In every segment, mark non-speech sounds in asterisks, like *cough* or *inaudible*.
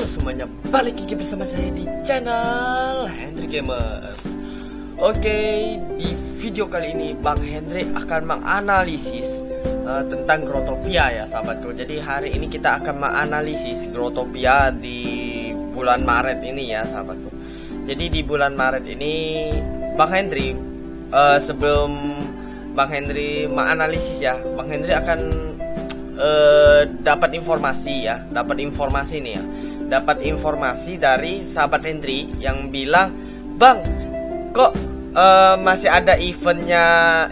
Halo semuanya, balik lagi bersama saya di channel Hendry Gamers. Oke, di video kali ini Bang Hendry akan menganalisis uh, tentang Grotopia ya sahabatku Jadi hari ini kita akan menganalisis Grotopia di bulan Maret ini ya sahabatku Jadi di bulan Maret ini Bang Hendry uh, sebelum Bang Hendry menganalisis ya Bang Hendry akan uh, dapat informasi ya dapat informasi nih ya dapat informasi dari sahabat Hendry yang bilang, "Bang, kok uh, masih ada eventnya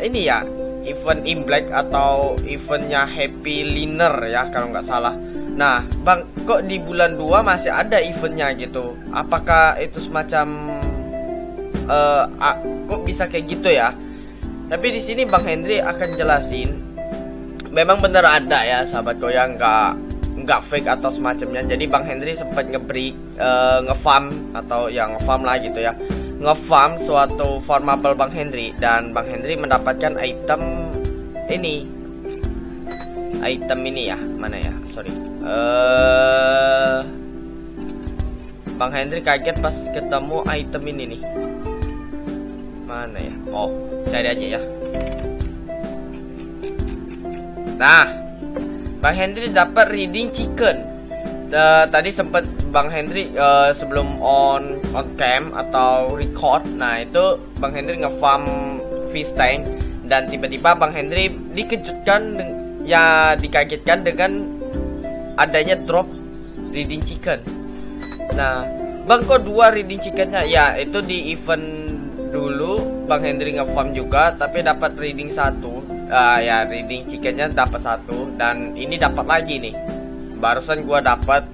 ini ya? Event Imlek atau eventnya Happy Liner ya kalau nggak salah." Nah, Bang, kok di bulan 2 masih ada eventnya gitu? Apakah itu semacam uh, uh, kok bisa kayak gitu ya? Tapi di sini Bang Hendry akan jelasin memang benar ada ya sahabat yang nggak nggak fake atau semacamnya. Jadi bang Henry sempat ngebreak uh, ngefarm atau yang ngefarm lah gitu ya. Ngefarm suatu farmable bang Henry dan bang Henry mendapatkan item ini. Item ini ya mana ya? Sorry. Uh, bang Henry kaget pas ketemu item ini nih. Mana ya? Oh cari aja ya. Nah Bang Henry dapat reading chicken. Uh, tadi sempat Bang Henry uh, sebelum on on cam atau record. Nah, itu Bang Henry ngefarm fish tank dan tiba-tiba Bang Henry dikejutkan ya dikagetkan dengan adanya drop reading chicken. Nah, Bang kok dua reading chickennya? Ya, itu di event dulu Bang Henry ngefarm juga tapi dapat reading satu uh, ya reading chickennya dapat satu dan ini dapat lagi nih. Barusan gua dapat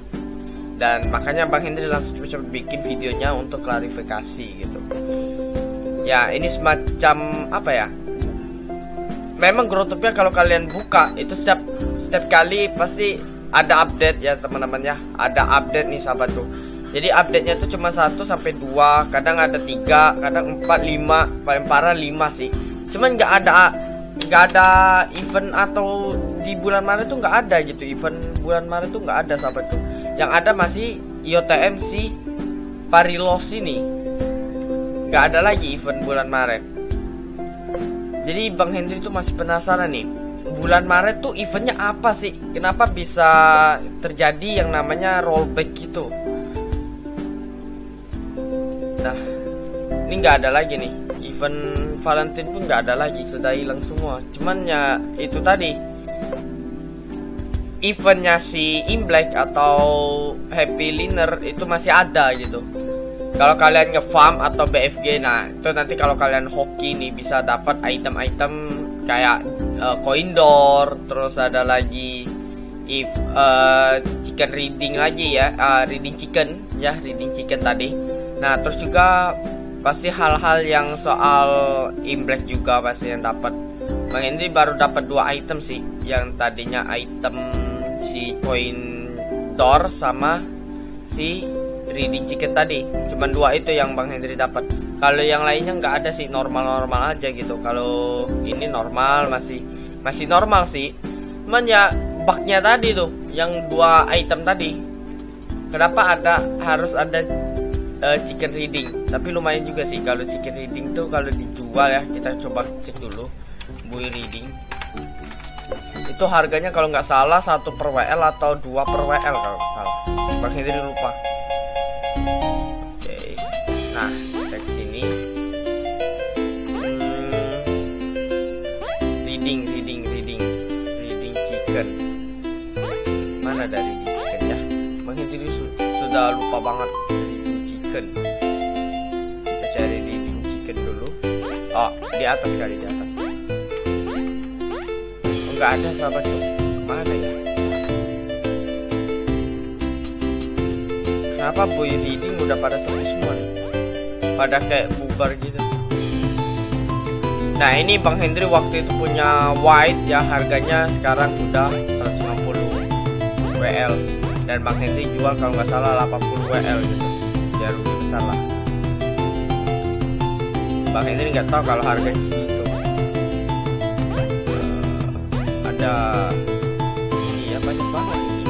dan makanya Bang Hendri langsung cepet-cepet bikin videonya untuk klarifikasi gitu. Ya ini semacam apa ya? Memang Grotopia kalau kalian buka itu setiap setiap kali pasti ada update ya teman-teman ya. Ada update nih sahabatku jadi update-nya itu cuma 1 sampai 2 kadang ada 3 kadang 4 5 paling parah 5 sih. Cuman nggak ada nggak ada event atau di bulan Maret tuh nggak ada gitu. Event bulan Maret tuh nggak ada sahabat tuh. Yang ada masih IOTM si Parilos ini. Nggak ada lagi event bulan Maret. Jadi Bang Hendri tuh masih penasaran nih bulan Maret tuh eventnya apa sih? Kenapa bisa terjadi yang namanya rollback gitu? Nah ini nggak ada lagi nih event Valentine pun nggak ada lagi sudah hilang semua. Cuman ya itu tadi. Eventnya si Imblek atau Happy Liner itu masih ada gitu. Kalau kalian ngefarm atau BFG nah itu nanti kalau kalian hoki nih bisa dapat item-item kayak uh, coin door terus ada lagi if uh, chicken reading lagi ya uh, reading chicken ya reading chicken tadi. Nah terus juga pasti hal-hal yang soal imlek juga pasti yang dapat. Bang Henry baru dapat dua item sih. Yang tadinya item si koin door sama si reading chicken tadi. Cuman dua itu yang Bang Henry dapat. Kalau yang lainnya nggak ada sih. Normal-normal aja gitu. Kalau ini normal masih masih normal sih. Cuman ya bugnya tadi tuh. Yang dua item tadi. Kenapa ada harus ada uh, chicken reading. Tapi lumayan juga sih kalau chicken reading tuh kalau dijual ya kita coba cek dulu buy reading. Itu harganya kalau nggak salah satu per WL atau dua per WL kalau nggak salah. Bang Hendri lupa. Oke. Nah cek sini. Hmm, reading reading reading. Reading chicken. Mana dari chicken ya? Hendri sudah lupa banget chicken. Kita cari di chicken dulu. Oh di atas kali di atas. Enggak ada sahabat tuh mana ya? Kenapa boy reading udah pada sepi semua nih? Pada kayak bubar gitu. Nah ini Bang Hendri waktu itu punya white ya harganya sekarang udah 150 WL dan Bang Hendri jual kalau nggak salah 80 WL gitu ya rugi besar lah. Bang Hendri nggak tahu kalau harganya segitu uh, ada ini ya banyak banget ini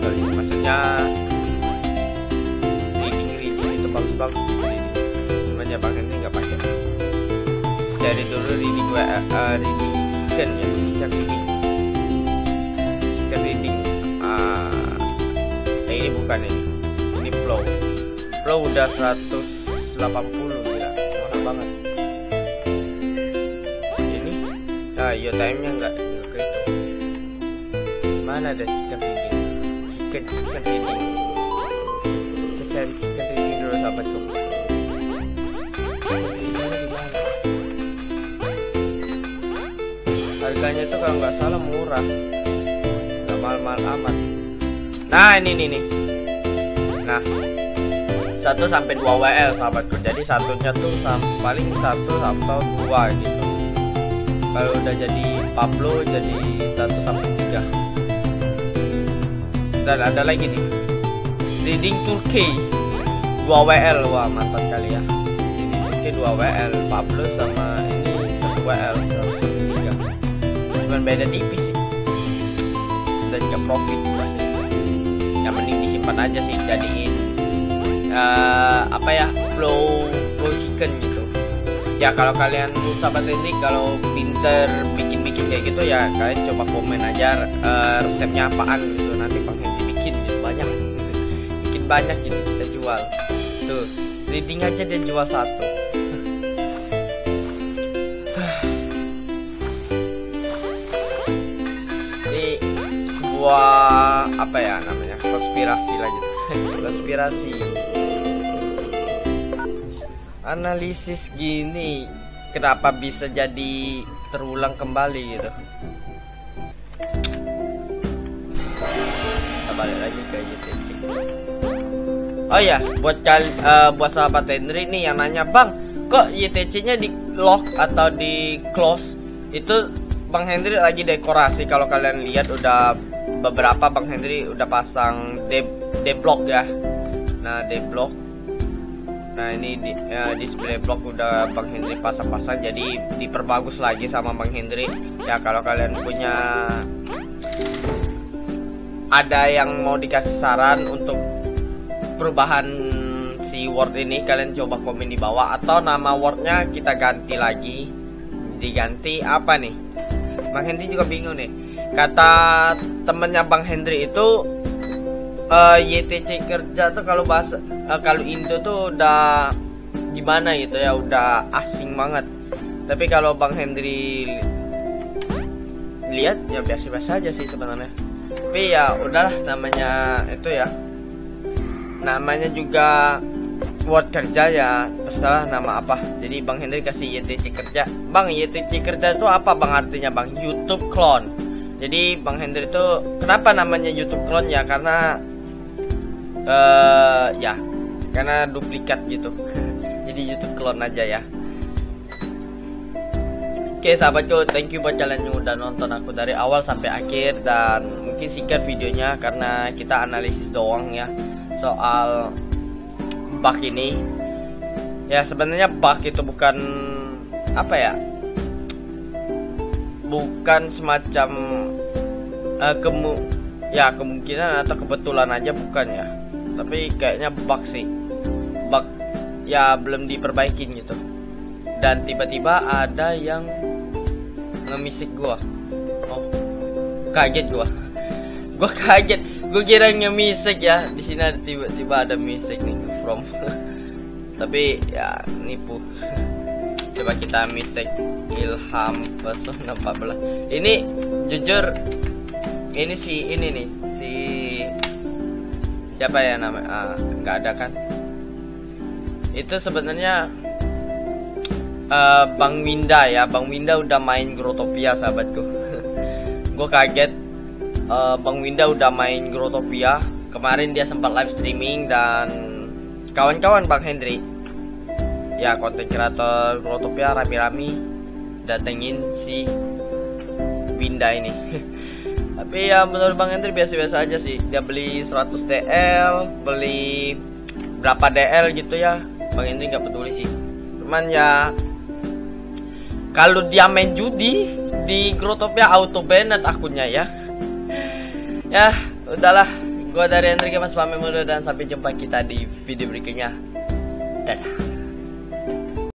sorry maksudnya bagus ini cuman ya bang Henry nggak pakai. Dari dulu reading gue uh, reading chicken ya chicken reading chicken reading uh, eh, ini bukan ini ini flow udah 180 gila mahal banget. Ini? Ah iya time nya nggak mana ada chicken reading chicken chicken reading kita cari chicken reading dulu sahabatku harganya itu kalau nggak salah murah. Nggak mahal-mahal amat. Nah ini nih nah 1 sampai 2 WL sahabatku. Jadi satunya tuh paling satu atau dua gitu. Kalau udah jadi Pablo jadi 1 sampai 3 dan ada lagi nih. Reading Turkey 2 WL wah mantap kali ya. Ini Turkey 2 WL Pablo sama ini 1 WL cuman beda tipis sih. Dan juga profit. Yang mending disimpan aja sih jadiin uh, apa ya flow flow chicken gitu. Ya kalau kalian sahabat ini kalau pinter bikin-bikin kayak gitu ya kalian coba komen aja uh, resepnya apaan gitu. Nanti Bang Henry bikin gitu banyak. Bikin banyak gitu kita jual. Tuh reading aja dia jual satu. Sebuah apa ya namanya konspirasi lah gitu *laughs* konspirasi analisis gini kenapa bisa jadi terulang kembali gitu? Kita lagi ke YTC oh ya buat uh, buat sahabat Henry nih yang nanya bang kok YTC nya di lock atau di close? Itu Bang Henry lagi dekorasi. Kalau kalian lihat udah beberapa Bang Henry udah pasang D, D block ya. Nah D block nah ini di, ya, display block udah Bang Henry pasang-pasang jadi diperbagus lagi sama Bang Henry ya kalau kalian punya ada yang mau dikasih saran untuk perubahan si word ini kalian coba komen di bawah atau nama wordnya kita ganti lagi. Diganti apa nih? Bang Henry juga bingung nih. Kata temennya Bang Hendri itu uh, eh, YTC kerja tuh kalau bahasa uh, kalau Indo tuh udah gimana gitu ya udah asing banget. Tapi kalau Bang Hendri lihat ya biasa-biasa aja sih sebenarnya. Tapi ya udahlah namanya itu ya. Namanya juga buat kerja ya terserah nama apa. Jadi Bang Hendri kasih YTC kerja. Bang YTC kerja itu apa Bang artinya Bang? YouTube clone. Jadi Bang Hendri itu kenapa namanya YouTube clone ya? Karena uh, ya karena duplikat gitu *laughs* jadi YouTube clone aja ya Oke sahabatku, thank you buat kalian yang udah nonton aku dari awal sampai akhir dan mungkin singkat videonya karena kita analisis doang ya soal bug ini. Ya sebenarnya bug itu bukan apa ya? bukan semacam uh, kemu ya kemungkinan atau kebetulan aja bukan ya tapi kayaknya bug sih. Bug ya belum diperbaikin gitu. Dan tiba-tiba ada yang ngemisik gua. Oh kaget gua. *laughs* Gua kaget. Gua kira ngemisik ya. Di sini tiba-tiba ada misik nih from. *laughs* Tapi ya nipu. *laughs* Coba kita misek ilham pesona 14 ini jujur ini si ini nih siapa ya namanya ah, nggak ada kan? Itu sebenarnya uh, Bang Winda ya. Bang Winda udah main Grotopia sahabatku. *laughs* Gue kaget uh, Bang Winda udah main Grotopia. Kemarin dia sempat live streaming dan kawan-kawan Bang Hendri. Ya konten kreator Grotopia rame-rame datengin si Winda ini *laughs* tapi ya menurut Bang Hendri biasa-biasa aja sih. Dia beli 100 DL beli berapa DL gitu ya. Bang Hendri nggak peduli sih. Cuman ya kalau dia main judi di Grotopia auto banned akunnya ya. *laughs* Ya udahlah. Gua dari Hendri Mas Pamir dan sampai jumpa kita di video berikutnya. Dadah.